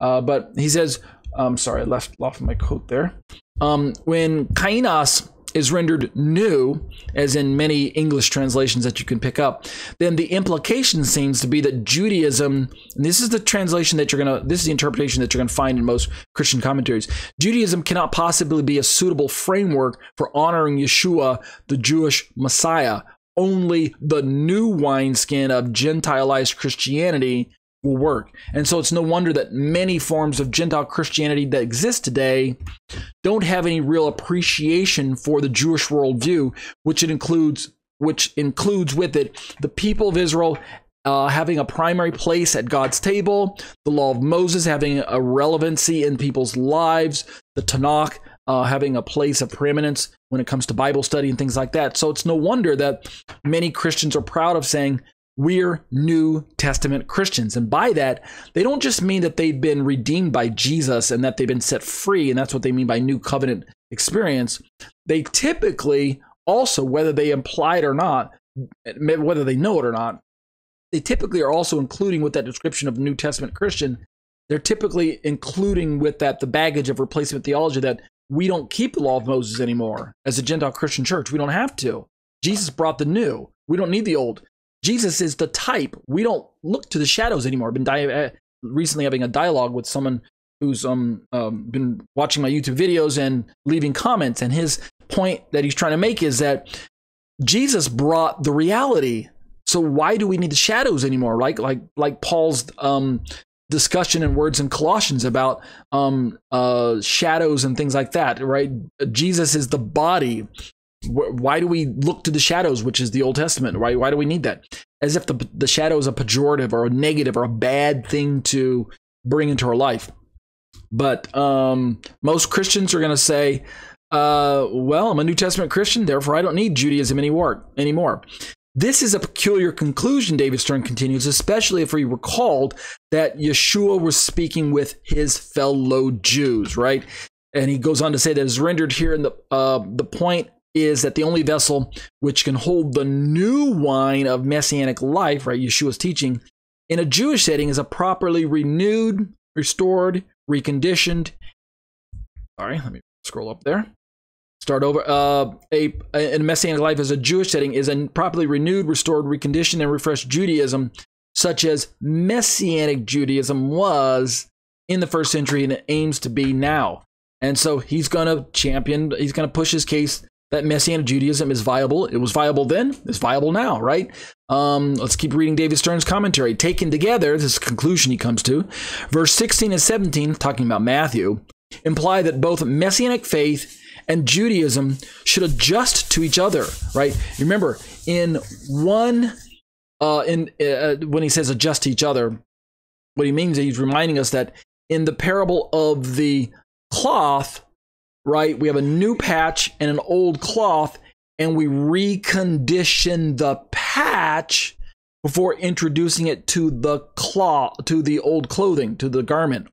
Uh, but he says, I'm sorry, I left off my quote there. Um, when kainos is rendered new, as in many English translations that you can pick up, then the implication seems to be that Judaism, and this is the translation that you're going to, this is the interpretation that you're going to find in most Christian commentaries. Judaism cannot possibly be a suitable framework for honoring Yeshua, the Jewish Messiah. Only the new wineskin of Gentilized Christianity will work. And so it's no wonder that many forms of Gentile Christianity that exist today don't have any real appreciation for the Jewish worldview, which it includes which includes with it the people of Israel uh, having a primary place at God's table, the law of Moses having a relevancy in people's lives, the Tanakh uh, having a place of preeminence when it comes to Bible study and things like that. So it's no wonder that many Christians are proud of saying, we're New Testament Christians. And by that, they don't just mean that they've been redeemed by Jesus and that they've been set free, and that's what they mean by new covenant experience. They typically also, whether they imply it or not, whether they know it or not, they typically are also including with that description of New Testament Christian, they're typically including with that the baggage of replacement theology that we don't keep the law of Moses anymore as a Gentile Christian church. We don't have to. Jesus brought the new. We don't need the old. Jesus is the type. We don't look to the shadows anymore. I've been di- uh, recently having a dialogue with someone who's um, um, been watching my YouTube videos and leaving comments, and his point that he's trying to make is that Jesus brought the reality. So why do we need the shadows anymore? Like like like Paul's um, discussion and words in Colossians about um, uh, shadows and things like that, right? Jesus is the body why do we look to the shadows, which is the Old Testament? Why, why do we need that? As if the, the shadow is a pejorative or a negative or a bad thing to bring into our life. But um, most Christians are going to say, uh, well, I'm a New Testament Christian, therefore I don't need Judaism anymore. This is a peculiar conclusion, David Stern continues, especially if we recalled that Yeshua was speaking with his fellow Jews, right? And he goes on to say that is rendered here in the uh, the point is that the only vessel which can hold the new wine of messianic life, right, Yeshua's teaching, in a Jewish setting is a properly renewed, restored, reconditioned. Sorry, let me scroll up there. Start over. Uh, a, a, messianic life as a Jewish setting is a properly renewed, restored, reconditioned, and refreshed Judaism, such as messianic Judaism was in the first century and it aims to be now. And so he's going to champion, he's going to push his case that Messianic Judaism is viable. It was viable then, it's viable now, right? Um, let's keep reading David Stern's commentary. Taken together, this conclusion he comes to, verse 16 and 17, talking about Matthew, imply that both Messianic faith and Judaism should adjust to each other, right? Remember, in one, uh, in uh, when he says adjust to each other, what he means is he's reminding us that in the parable of the cloth, right? We have a new patch and an old cloth, and we recondition the patch before introducing it to the cloth, to the old clothing, to the garment.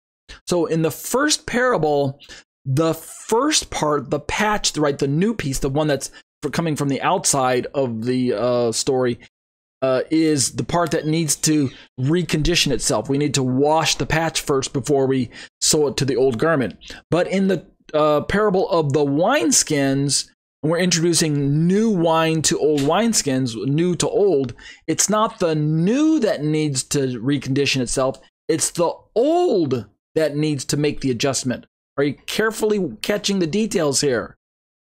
So in the first parable, the first part, the patch, right, the new piece, the one that's coming from the outside of the uh, story, uh, is the part that needs to recondition itself. We need to wash the patch first before we sew it to the old garment. But in the uh, parable of the wineskins, and we're introducing new wine to old wineskins, new to old, it's not the new that needs to recondition itself, it's the old that needs to make the adjustment. Are you carefully catching the details here?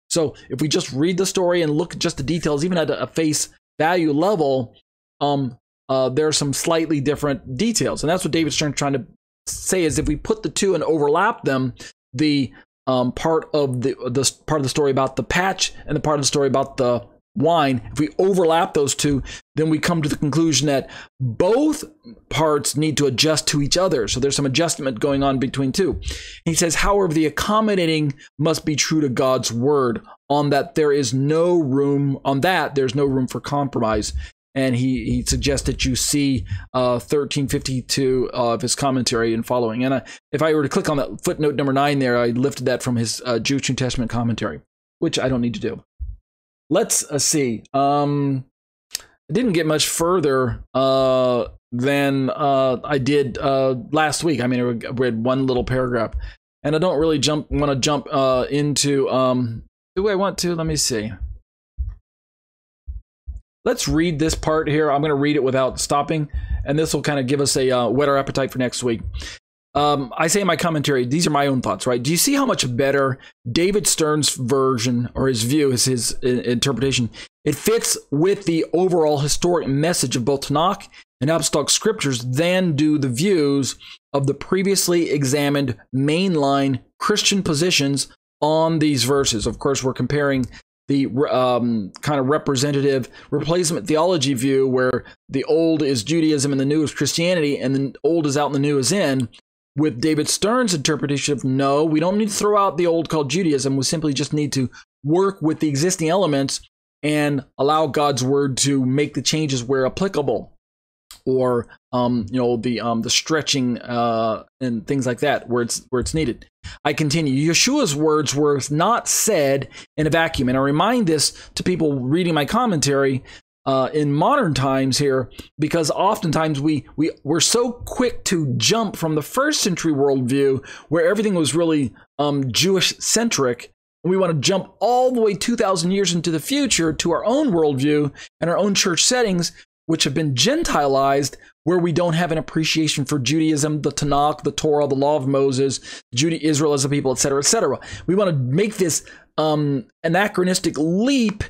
So if we just read the story and look at just the details, even at a face value level, um, uh, there are some slightly different details, and that's what David Stern's trying to say is if we put the two and overlap them, the um, part of the the part of the story about the patch and the part of the story about the wine, if we overlap those two, then we come to the conclusion that both parts need to adjust to each other. So there's some adjustment going on between two. He says, however, the accommodating must be true to God's word. On that, there is no room, on that, there's no room for compromise and he, he suggests that you see uh, 1352 of his commentary and following. And uh, if I were to click on that footnote number nine there, I lifted that from his uh, Jewish New Testament commentary, which I don't need to do. Let's uh, see. Um, I didn't get much further uh, than uh, I did uh, last week. I mean, I read one little paragraph, and I don't really jump want to jump uh, into. Um, do I want to? Let me see. Let's read this part here. I'm going to read it without stopping, and this will kind of give us a uh, whet our appetite for next week. Um, I say in my commentary, these are my own thoughts, right? Do you see how much better David Stern's version or his view, his, his interpretation, it fits with the overall historic message of both Tanakh and Apostolic scriptures than do the views of the previously examined mainline Christian positions on these verses. Of course, we're comparing the um, kind of representative replacement theology view where the old is Judaism and the new is Christianity, and the old is out and the new is in. With David Stern's interpretation of no, we don't need to throw out the old called Judaism. We simply just need to work with the existing elements and allow God's word to make the changes where applicable or um, you know the um, the stretching uh, and things like that where it's where it's needed. I continue. Yeshua's words were not said in a vacuum, and I remind this to people reading my commentary uh, in modern times here because oftentimes we we we're so quick to jump from the first century worldview where everything was really um, Jewish centric. And we want to jump all the way 2,000 years into the future to our own worldview and our own church settings which have been Gentilized, where we don't have an appreciation for Judaism, the Tanakh, the Torah, the Law of Moses, Judah, Israel as a people, etc., etc. We want to make this um, anachronistic leap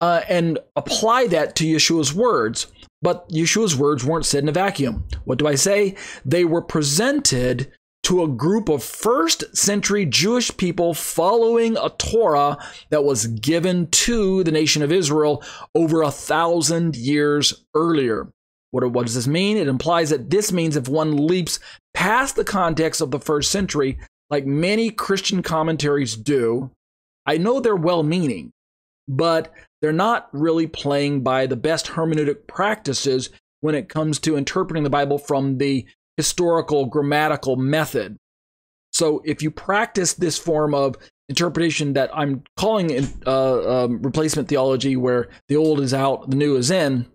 uh, and apply that to Yeshua's words. But Yeshua's words weren't said in a vacuum. What do I say? They were presented to a group of first century Jewish people following a Torah that was given to the nation of Israel over a thousand years earlier. What, what does this mean? It implies that this means if one leaps past the context of the first century, like many Christian commentaries do, I know they're well meaning, but they're not really playing by the best hermeneutic practices when it comes to interpreting the Bible from the historical grammatical method. So if you practice this form of interpretation that I'm calling uh, um, replacement theology, where the old is out, the new is in,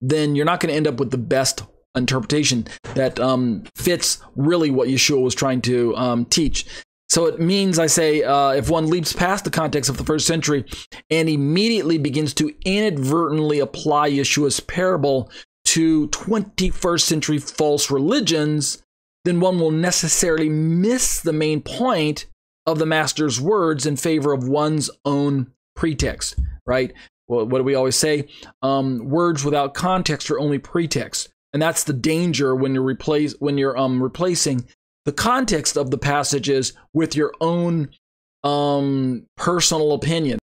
then you're not going to end up with the best interpretation that um, fits really what Yeshua was trying to um, teach. So it means, I say, uh, if one leaps past the context of the first century and immediately begins to inadvertently apply Yeshua's parable to 21st century false religions, then one will necessarily miss the main point of the master's words in favor of one's own pretext, right? Well, what do we always say? Um, words without context are only pretext, and that's the danger when you're replace when you're um, replacing the context of the passages with your own um, personal opinion.